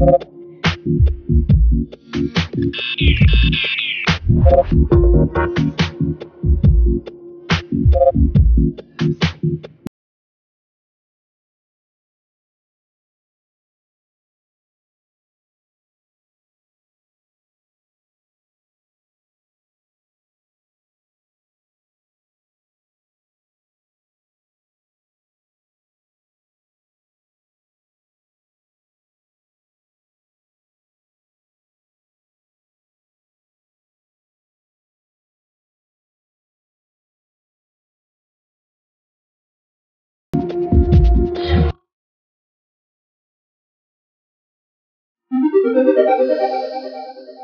You なるほど。